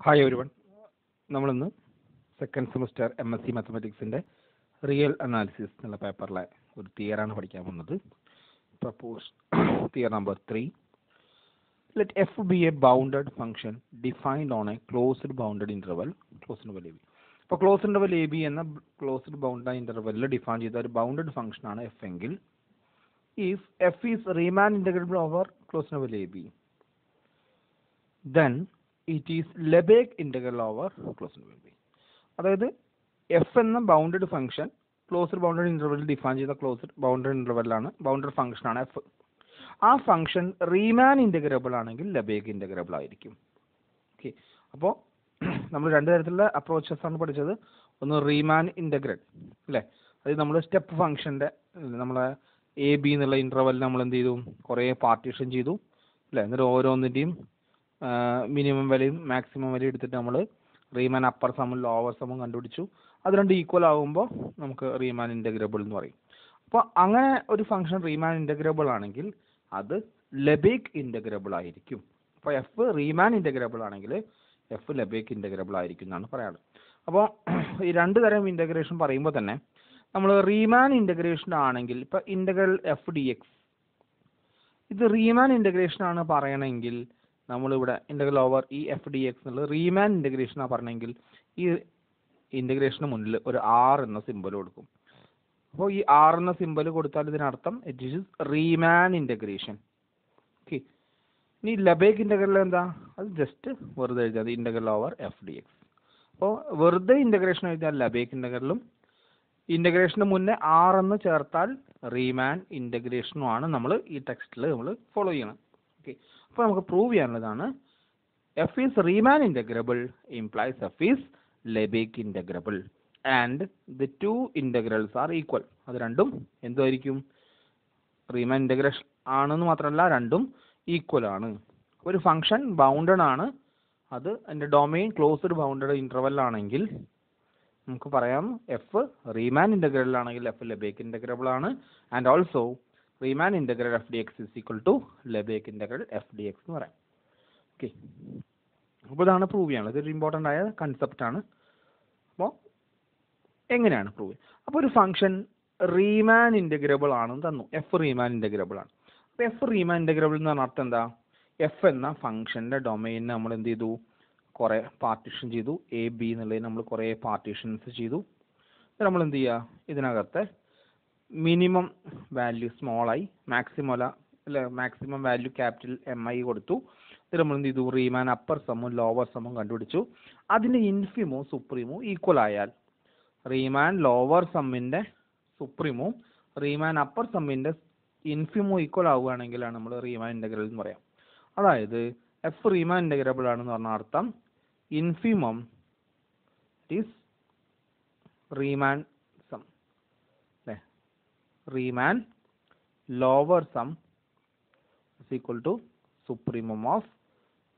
Hi everyone നമ്മളിന്ന് second semester M S C മാത്തമാറ്റിക്സിന്റെ real analysis എന്നുള്ള പേപ്പറിലെ ഒരു തിയറാണ് പഠിക്കാൻ പോകുന്നത്. Propose theorem number three let f be a bounded function defined on a closed bounded interval closed interval a b അപ്പോൾ closed interval A B എന്ന closed bounded ഇന്റർവെല്ലിൽ define ചെയ്ത ഒരു ബൗണ്ടഡ് ഫംഗ്ഷനാണ് എഫ് എങ്കിൽ if f is Riemann integrable over closed interval a b then it is Lebesgue integral over closed will be അതായത് F എന്ന bounded function closed bounded interval define ചെയ്ത closed bounded ഇന്റർവെല്ലാണ് bounded ഫംഗ്ഷനാണ് F ആ function Riemann integrable ആണെങ്കിൽ Lebesgue integrable ആയിരിക്കും. Okay അപ്പോൾ നമ്മൾ രണ്ട് തരത്തിലുള്ള അപ്രോച്ചസ് ആണ് പഠിച്ചത്. ഒന്ന് റീമാൻ ഇന്റഗ്രൽ അല്ലേ? അത് നമ്മൾ സ്റ്റെപ്പ് ഫംഗ്ഷന്റെ നമ്മളെ എ ബി എന്നുള്ള ഇന്റർവെൽ നമ്മൾ എന്ത് ചെയ്തു? കുറേ പാർട്ടീഷൻ ചെയ്തു അല്ലേ? എന്നിട്ട് ഓരോന്നിന്റെയും മിനിമം വിലയും മാക്സിമം വിലയും എടുത്തിട്ട് നമ്മൾ റീമാൻ അപ്പർ സമും ലോവർ സമും കണ്ടുപിടിച്ചു. അത് രണ്ട് ഈക്വൽ ആകുമ്പോൾ നമുക്ക് റീമാൻ ഇന്റഗ്രബിൾ എന്ന് പറയും. അപ്പോൾ അങ്ങനെ ഒരു ഫംഗ്ഷൻ റീമാൻ ഇന്റഗ്രബിൾ ആണെങ്കിൽ അത് ലബേക്ക് ഇന്റഗ്രബിൾ ആയിരിക്കും. അപ്പോൾ എഫ് റീമാൻ ഇന്റഗ്രബിൾ ആണെങ്കിൽ എഫ് ലബേക്ക് ഇന്റഗ്രബിൾ ആയിരിക്കും എന്നാണ് പറയാറ്. അപ്പോൾ ഈ രണ്ട് തരം ഇന്റഗ്രേഷൻ പറയുമ്പോൾ തന്നെ നമ്മൾ റീമാൻ ഇന്റഗ്രേഷൻ ആണെങ്കിൽ ഇപ്പോൾ ഇന്റഗ്രൽ എഫ് ഡി എക്സ് ഇത് റീമാൻ ഇന്റഗ്രേഷൻ ആണ് പറയണമെങ്കിൽ നമ്മളിവിടെ ഇന്റഗ്രൽ ഓവർ ഈ എഫ് ഡി എക്സ് എന്നുള്ളത് റീമാൻ ഇന്റഗ്രേഷൻ ആണ് പറയണമെങ്കിൽ ഈ ഇന്റഗ്രേഷന് മുന്നിൽ ഒരു ആർ എന്ന സിമ്പൽ കൊടുക്കും. അപ്പോൾ ഈ ആർ എന്ന സിമ്പൽ കൊടുത്താൽ ഇതിനർത്ഥം it is Riemann integration okay ഇനി ലബേക്ക് ഇന്റഗ്രൽ എന്താ? അത് ജസ്റ്റ് വെറുതെ എഴുതിയത് integral over F D X അപ്പോൾ വെറുതെ ഇന്റഗ്രേഷൻ എഴുതിയാൽ ലബേക്ക് ഇന്റഗ്രലും ഇന്റഗ്രേഷന് മുന്നേ ആർ എന്ന് ചേർത്താൽ റീമാൻ ഇന്റഗ്രേഷനുമാണ് നമ്മൾ ഈ ടെക്സ്റ്റിൽ നമ്മൾ ഫോളോ ചെയ്യണം ഓക്കെ അപ്പോൾ നമുക്ക് prove ചെയ്യാനുള്ളതാണ്. F is Riemann integrable implies F is Lebesgue integrable and the two integrals are equal അത് രണ്ടും എന്തായിരിക്കും റീമാൻ ഇന്റഗ്രേഷൻ ആണെന്ന് മാത്രമല്ല രണ്ടും ഈക്വൽ ആണ്. ഒരു ഫംഗ്ഷൻ ബൗണ്ടഡ് ആണ്. അത് അതിന്റെ ഡൊമൈൻ ക്ലോസ്ഡ് ബൗണ്ടഡ് ഇന്റർവെൽ ആണെങ്കിൽ നമുക്ക് പറയാം എഫ് റീമാൻ ഇന്റഗ്രൽ ആണെങ്കിൽ എഫ് ലെബേക്ക് ഇന്റഗ്രബിൾ ആണ്. And also Riemann integral F D X is equal to Lebesgue integral F D X എന്ന് പറയാം. ഓക്കെ അപ്പോൾ ഇതാണ് പ്രൂവ് ചെയ്യാനുള്ളത് ഇതൊരു ഇമ്പോർട്ടന്റ് ആയ കൺസെപ്റ്റ് ആണ്. അപ്പോൾ എങ്ങനെയാണ് പ്രൂവ് അപ്പോൾ ഒരു ഫംഗ്ഷൻ റീമാൻ ഇന്റഗ്രബിൾ ആണെന്ന് തന്നു. എഫ് റീമാൻ ഇന്റഗ്രബിൾ ആണ്. അപ്പോൾ എഫ് റീമാൻ ഇന്റഗ്രബിൾ എന്ന് പറഞ്ഞ അർത്ഥം എന്താ? എഫ് എന്ന ഫംഗ്ഷന്റെ ഡൊമൈനിനെ നമ്മൾ എന്ത് ചെയ്തു? കുറേ പാർട്ടീഷൻ ചെയ്തു. എ ബി എന്നുള്ളതിന് നമ്മൾ കുറേ പാർട്ടീഷൻസ് ചെയ്തു. നമ്മൾ എന്ത് ചെയ്യുക? ഇതിനകത്തെ മിനിമം വാല്യൂ സ്മോൾ ആയി മാക്സിമം അല്ല അല്ല maximum value capital M I കൊടുത്തു. ഇത് നമ്മൾ എന്ത് ചെയ്തു? റീമാൻ അപ്പർ സമ്മും ലോവർ സമ്മും കണ്ടുപിടിച്ചു. അതിന്റെ ഇൻഫിമോ സുപ്രീമോ ഈക്വൽ ആയാൽ റീമാൻ ലോവർ സമ്മിന്റെ സുപ്രീമോ റീമാൻ അപ്പർ സമ്മിന്റെ ഇൻഫിമോ ഈക്വൽ ആവുകയാണെങ്കിലാണ് നമ്മൾ റീമാൻ ഇന്റഗ്രൽ എന്ന് പറയാം. അതായത് എഫ് റീമാൻ ഇന്റഗ്രബിൾ ആണെന്ന് പറഞ്ഞ അർത്ഥം infimum is Riemann Riemann lower sum is equal to supremum of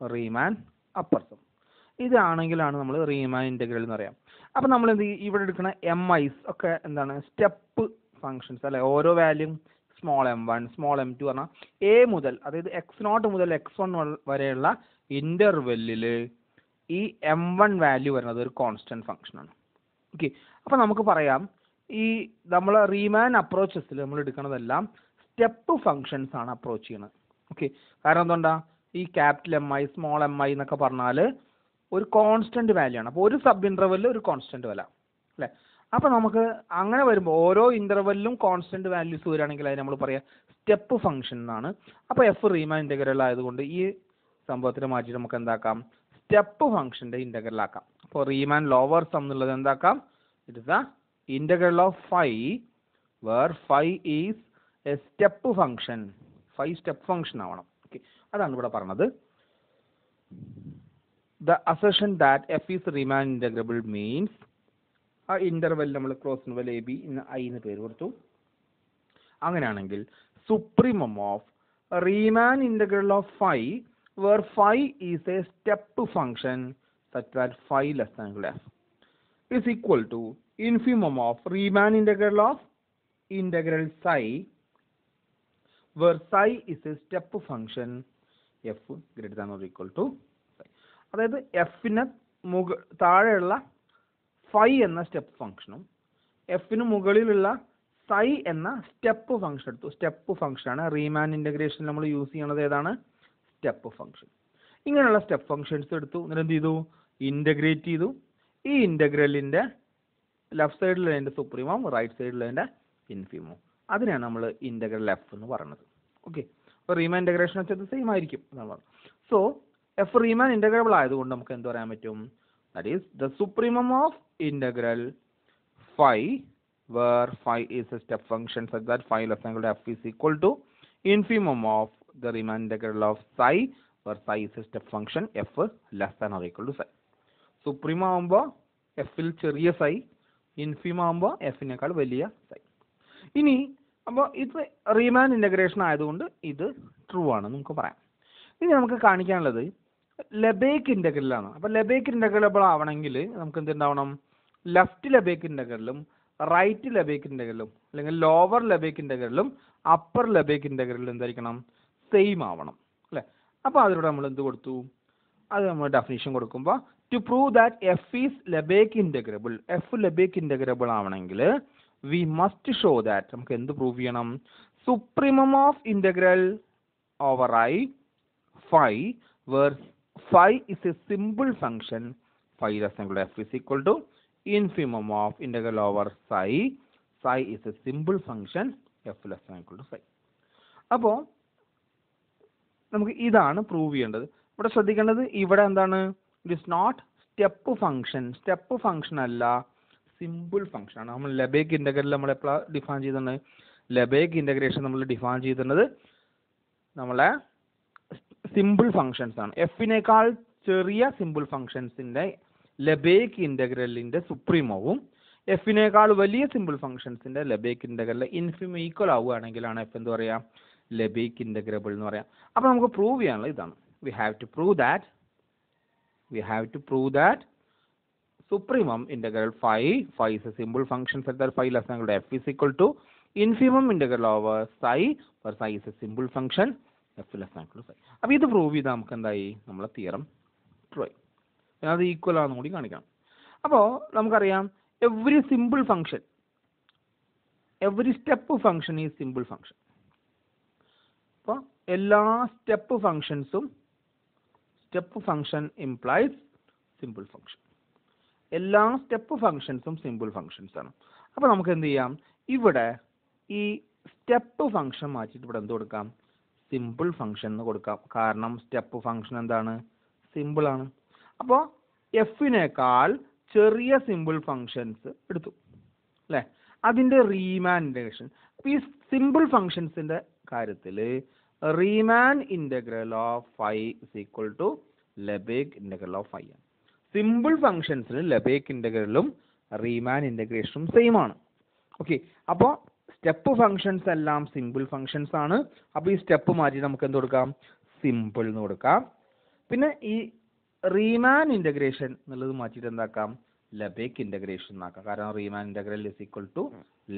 Riemann upper sum ഇതാണെങ്കിലാണ് നമ്മൾ റീമാൻ ഇന്റഗ്രൽ എന്ന് പറയാം. അപ്പം നമ്മൾ എന്ത് ഇവിടെ എടുക്കുന്ന എം ഐസ് ഒക്കെ എന്താണ്? സ്റ്റെപ്പ് ഫങ്ഷൻസ് അല്ലെ? ഓരോ വാല്യൂം small M one small M two പറഞ്ഞാൽ എ മുതൽ അതായത് എക്സ് നോട്ട് മുതൽ എക്സ് വൺ വരെയുള്ള ഇന്റർവെല്ലിൽ ഈ എം വൺ വാല്യൂ വരുന്നത് ഒരു കോൺസ്റ്റന്റ് ഫങ്ഷനാണ് ഓക്കെ അപ്പോൾ നമുക്ക് പറയാം ഈ നമ്മൾ റീമാൻ അപ്രോച്ചസിൽ നമ്മൾ എടുക്കുന്നതെല്ലാം സ്റ്റെപ്പ് ഫങ്ഷൻസ് ആണ് അപ്രോച്ച് ചെയ്യുന്നത് ഓക്കെ കാരണം എന്തുകൊണ്ടാ? ഈ capital M I small M I എന്നൊക്കെ പറഞ്ഞാൽ ഒരു കോൺസ്റ്റന്റ് വാല്യൂ ആണ്. അപ്പോൾ ഒരു സബ് ഇന്റർവെല്ലിൽ ഒരു കോൺസ്റ്റന്റ് വില. അല്ലേ? അപ്പോൾ നമുക്ക് അങ്ങനെ വരുമ്പോൾ ഓരോ ഇന്റർവെല്ലിലും കോൺസ്റ്റന്റ് വാല്യൂസ് വരികയാണെങ്കിൽ അതിന് നമ്മൾ പറയാം സ്റ്റെപ്പ് ഫംഗ്ഷൻ എന്നാണ്. അപ്പോൾ എഫ് റീമാൻ ഇന്റഗ്രൽ ആയതുകൊണ്ട് ഈ സംഭവത്തിന് മാറ്റി നമുക്ക് എന്താക്കാം? സ്റ്റെപ്പ് ഫംഗ്ഷന്റെ ഇന്റഗ്രൽ ആക്കാം. അപ്പോൾ റീമാൻ ലോവർ സം എന്നുള്ളത് എന്താക്കാം? It is a integral of phi where phi is a step function phi step function ആവണം. ഓക്കെ അതാണ് ഇവിടെ പറഞ്ഞത്. The assertion that F is Riemann integrable means ആ ഇന്റർവെൽ നമ്മൾ closed interval A B I എന്ന് പേര് കൊടുത്തു. അങ്ങനെയാണെങ്കിൽ supremum of Riemann integral of phi where phi is a step function such that phi less than F is equal to infimum of Riemann integral of integral psi where psi is a step function. F greater than or equal to psi. അതായത് എഫിന് മുക താഴെയുള്ള phi എന്ന step ഫംഗ്ഷനും എഫിന് മുകളിലുള്ള സൈ എന്ന step function എടുത്തു. Step ഫംഗ്ഷനാണ് റീമാൻ ഇന്റഗ്രേഷൻ നമ്മൾ യൂസ് ചെയ്യണത് ഏതാണ്? സ്റ്റെപ്പ് ഫംഗ്ഷൻ ഇങ്ങനെയുള്ള സ്റ്റെപ്പ് ഫംഗ്ഷൻസ് എടുത്തു. എന്നിട്ട് എന്ത് ചെയ്തു? ഇന്റഗ്രേറ്റ് ചെയ്തു. ഈ ഇന്റഗ്രലിന്റെ ലെഫ്റ്റ് സൈഡിലുള്ളതിന്റെ സുപ്രീമം റൈറ്റ് സൈഡിലുള്ളതിന്റെ ഇൻഫീമോ അതിനെയാണ് നമ്മൾ ഇന്റഗ്രൽ എഫ് എന്ന് പറയുന്നത് ഓക്കെ അപ്പോൾ റീമാൻ ഇന്റഗ്രേഷൻ വെച്ചത് സെയിം ആയിരിക്കും നമ്മൾ. സോ എഫ് റീമാൻ ഇന്റഗ്രബിൾ ആയതുകൊണ്ട് നമുക്ക് എന്ത് പറയാൻ പറ്റും? That is the supremum of integral phi where phi is a step function such that phi less angle F is equal to infimum of the Riemann integral of psi where psi is a step function F less than or equal to psi. ആകുമ്പോൾ എഫിൽ ചെറിയ സൈ ഇൻഫീം ആകുമ്പോൾ എഫിനേക്കാൾ വലിയ സൈ ഇനി അപ്പോൾ ഇത് റീമാൻ integration ആയതുകൊണ്ട് ഇത് ട്രൂ ആണ് നമുക്ക് പറയാം. ഇനി നമുക്ക് കാണിക്കാനുള്ളത് ലബേക്ക് ഇന്റഗ്രലാണ് അപ്പോൾ ലബേക്ക് ഇന്റഗ്രബിൾ ആവണമെങ്കിൽ നമുക്ക് എന്തുണ്ടാവണം ലെഫ്റ്റ് ലബേക്ക് ഇന്റഗ്രലും റൈറ്റ് ലബേക്ക് ഇന്റഗ്രലും അല്ലെങ്കിൽ ലോവർ ലബേക്ക് ഇന്റഗ്രലും അപ്പർ ലബേക്ക് ഇന്റഗ്രലും എന്തായിരിക്കണം? സെയിം ആവണം. അല്ലേ? അപ്പോൾ അതിലൂടെ നമ്മൾ എന്ത് കൊടുത്തു? അത് നമ്മൾ ഡെഫിനേഷൻ കൊടുക്കുമ്പോൾ to prove that F is Lebesgue integrable F Lebesgue integrable ആവണമെങ്കിൽ വി മസ്റ്റ് ഷോ ദാറ്റ് നമുക്ക് എന്ത് പ്രൂവ് ചെയ്യണം? Supremum of integral over I phi where phi is a simple function phi less F is equal to infimum of to over psi psi is a simple function F less equal to psi. അപ്പോൾ നമുക്ക് ഇതാണ് prove ചെയ്യേണ്ടത്. ഇവിടെ ശ്രദ്ധിക്കേണ്ടത് ഇവിടെ എന്താണ്? It is not step function step function അല്ല simple function ആണ്. നമ്മൾ ലബേക്ക് ഇന്റഗ്രൽ നമ്മൾ എപ്പോഴാണ് ഡിഫൈൻ ചെയ്തിട്ടുണ്ട് ലബേക്ക് ഇന്റഗ്രേഷൻ നമ്മൾ ഡിഫൈൻ ചെയ്തിട്ടുള്ളത് നമ്മളെ സിമ്പിൾ ഫങ്ഷൻസ് ആണ്. എഫിനേക്കാൾ ചെറിയ സിമ്പിൾ ഫങ്ഷൻസിന്റെ ലബേക്ക് ഇന്റഗ്രലിന്റെ സുപ്രീമോവും എഫിനേക്കാൾ വലിയ സിമ്പിൾ ഫങ്ഷൻസിന്റെ ലബേക്ക് ഇന്റഗ്രൽ ഇൻഫിമ ഈക്വൽ ആവുകയാണെങ്കിലാണ് എഫ് എന്ത് പറയുക ലബേക്ക് ഇന്റഗ്രബിൾ എന്ന് പറയാം. അപ്പോൾ നമുക്ക് പ്രൂവ് ചെയ്യാനുള്ള ഇതാണ്. We have to prove that we have to prove that supremum integral phi phi is a simple function such that phi less than equal to f is equal to infimum integral over psi where psi is a simple function f less than equal to psi അപ്പോൾ ഇത് prove ചെയ്താൽ നമുക്ക് എന്തായി നമ്മളെ theorem equal അത് equal ആണെന്ന് കൂടി കാണിക്കണം അപ്പോൾ നമുക്കറിയാം every simple function every step function simple simple function അപ്പോൾ എല്ലാ step ഫംഗ്ഷൻസും step function implies simple function എല്ലാ സ്റ്റെപ്പ് ഫങ്ഷൻസും സിമ്പിൾ ഫങ്ഷൻസ് ആണ്. അപ്പോൾ നമുക്ക് എന്ത് ചെയ്യാം? ഇവിടെ ഈ സ്റ്റെപ്പ് ഫങ്ഷൻ മാറ്റിയിട്ട് ഇവിടെ എന്ത് കൊടുക്കാം? സിമ്പിൾ ഫങ്ഷൻ എന്ന് കൊടുക്കാം. കാരണം സ്റ്റെപ്പ് ഫങ്ഷൻ എന്താണ്? സിമ്പിൾ ആണ്. അപ്പോൾ എഫിനേക്കാൾ ചെറിയ സിമ്പിൾ ഫങ്ഷൻസ് എടുത്തു. അല്ലേ? അതിന്റെ റീമാൻഡേഷൻ അപ്പോൾ ഈ സിമ്പിൾ ഫംഗ്ഷൻസിന്റെ കാര്യത്തിൽ Riemann integral of phi is equal to Lebesgue integral of phi ആണ്. സിമ്പിൾ ഫംഗ്ഷൻസിന് ലബേക്ക് ഇന്റഗ്രലും റീമാൻ ഇന്റഗ്രേഷനും സെയിം ആണ്. ഓക്കെ അപ്പോൾ സ്റ്റെപ്പ് ഫങ്ഷൻസ് എല്ലാം സിമ്പിൾ ഫങ്ഷൻസ് ആണ്. അപ്പോൾ ഈ സ്റ്റെപ്പ് മാറ്റി നമുക്ക് എന്ത് കൊടുക്കാം? സിമ്പിൾ എന്ന് കൊടുക്കാം. പിന്നെ ഈ റീമാൻ ഇന്റഗ്രേഷൻ എന്നുള്ളത് മാറ്റിയിട്ട് എന്താക്കാം? ലബേക്ക് ഇന്റഗ്രേഷൻ എന്നാക്കാം കാരണം Riemann integral is equal to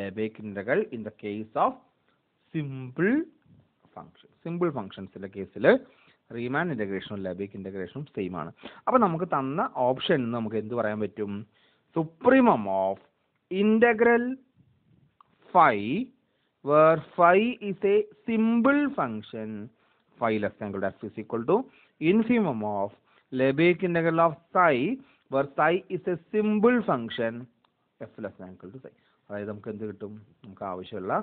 Lebesgue integral in the case of simple function simple ഫംഗ്ഷൻസിന്റെ കേസിൽ റീമാൻ ഇന്റഗ്രേഷനും ലബിക് ഇന്റഗ്രേഷനും സെയിം ആണ്. അപ്പോൾ നമുക്ക് തന്ന ഓപ്ഷൻ നമുക്ക് എന്ത് പറയാൻ പറ്റും? Supremum of integral phi where phi is a simple function phi less angle F is equal to infimum of Lebesgue integral of psi where psi is a simple function F less angle to psi അതായത് നമുക്ക് എന്ത് കിട്ടും? നമുക്ക് ആവശ്യമുള്ള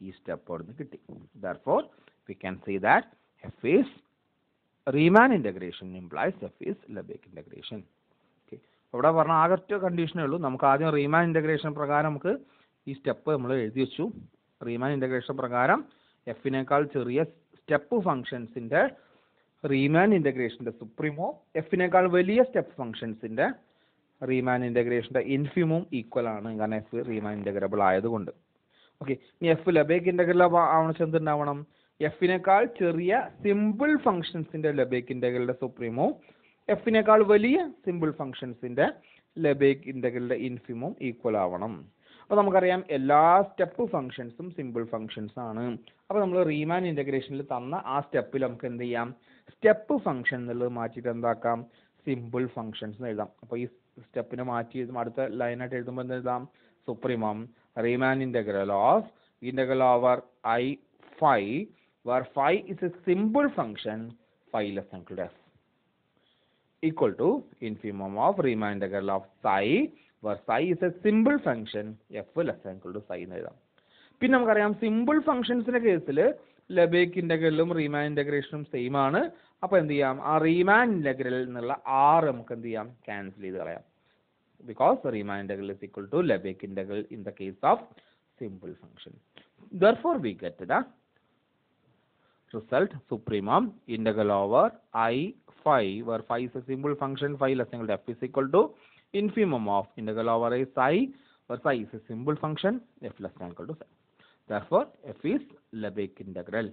ഈ step അവിടുന്ന് കിട്ടി. Therefore we can say that f is Riemann integration implies f is Lebesgue integration. Okay ഇവിടെ പറഞ്ഞ ആകെ ഒറ്റ കണ്ടീഷനേ ഉള്ളൂ. നമുക്ക് ആദ്യം റീമാൻ ഇന്റഗ്രേഷൻ പ്രകാരം നമുക്ക് ഈ സ്റ്റെപ്പ് നമ്മൾ എഴുതി വെച്ചു. റീമാൻ ഇന്റഗ്രേഷൻ പ്രകാരം എഫിനേക്കാൾ ചെറിയ സ്റ്റെപ്പ് ഫങ്ഷൻസിന്റെ റീമാൻ ഇന്റഗ്രേഷന്റെ സുപ്രീമോ എഫിനേക്കാൾ വലിയ സ്റ്റെപ്പ് ഫങ്ഷൻസിന്റെ റീമാൻ ഇന്റഗ്രേഷന്റെ ഇൻഫിമും ഈക്വൽ ആണ്. കാരണം എഫ് റീമാൻ ഇന്റഗ്രബിൾ ആയതുകൊണ്ട്. ഓക്കെ ഇനി എഫ് ലബേക്ക് ഇന്റഗ്രൽ ആവണം എന്തുണ്ടാവണം? എഫിനേക്കാൾ ചെറിയ സിമ്പിൾ ഫംഗ്ഷൻസിന്റെ ലബേക്ക് ഇന്റഗ്രലിന്റെ സുപ്രീമോ എഫിനേക്കാൾ വലിയ സിമ്പിൾ ഫംഗ്ഷൻസിന്റെ ലബേക്ക് ഇന്റഗ്രലിന്റെ ഇൻഫിമും ഈക്വൽ ആവണം. അപ്പോൾ നമുക്കറിയാം എല്ലാ സ്റ്റെപ്പ് ഫംഗ്ഷൻസും സിമ്പിൾ ഫംഗ്ഷൻസ് ആണ്. അപ്പോൾ നമ്മൾ റീമാൻ ഇന്റഗ്രേഷനിൽ തന്ന ആ സ്റ്റെപ്പിൽ നമുക്ക് എന്ത് ചെയ്യാം? സ്റ്റെപ്പ് ഫംഗ്ഷൻ എന്നുള്ളത് മാറ്റിയിട്ട് എന്താക്കാം? സിമ്പിൾ ഫംഗ്ഷൻസ് എന്ന് എഴുതാം. അപ്പോൾ ഈ സ്റ്റെപ്പിനെ മാറ്റി എഴുതും. അടുത്ത ലൈനായിട്ട് എഴുതുമ്പോൾ എന്ത് എഴുതാം? Supremum Riemann integral of integral over I phi where phi is a simple function phi less than equal to f. Equal to infimum of Riemann integral of psi where psi is a simple function f less than equal to psi എന്ന് എഴുതാം. പിന്നെ നമുക്കറിയാം simple ഫംഗ്ഷൻസിന്റെ കേസിൽ Lebesgue ഇന്റഗ്രലും Riemann ഇന്റഗ്രേഷനും same ആണ്. അപ്പോൾ എന്ത് ചെയ്യാം? ആ റീമാൻ ഇന്റഗ്രൽ എന്നുള്ള ആർ നമുക്ക് എന്ത് ചെയ്യാം? ക്യാൻസൽ ചെയ്ത് കളയാം. Because Riemann integral is equal to Lebesgue integral in the case of simple function therefore we get the result supremum integral over i phi where phi is a simple function phi less equal to f is equal to infimum of integral over i psi where psi is a simple function f less than equal to psi therefore f is Lebesgue integral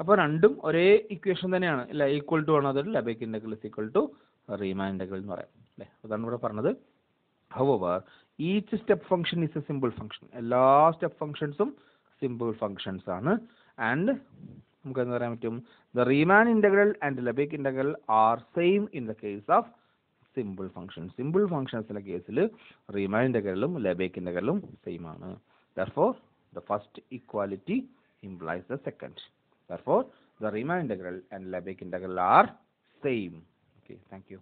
അപ്പോൾ രണ്ടും ഒരേ equation തന്നെയാണ് അല്ല equal to ആണ് അതൊരു Lebesgue integral is equal to Riemann integral എന്ന് പറയാം അല്ലേ അതാണ് ഇവിടെ പറഞ്ഞത് however each step function is a simple function എല്ലാ സ്റ്റെപ്പ് ഫംഗ്ഷൻസും സിമ്പിൾ ഫംഗ്ഷൻസ് ആണ് ആൻഡ് നമുക്ക് എന്താ പറയാൻ പറ്റും the Riemann integral and Lebesgue integral are same in the case of simple function simple ഫംഗ്ഷൻസിന്റെ കേസിൽ റീമാൻ ഇന്റഗ്രലും ലബേക്ക് ഇന്റഗ്രലും സെയിം ആണ് therefore the first equality implies the second. Therefore, the Riemann integral and Lebesgue integral are same. Okay, thank you.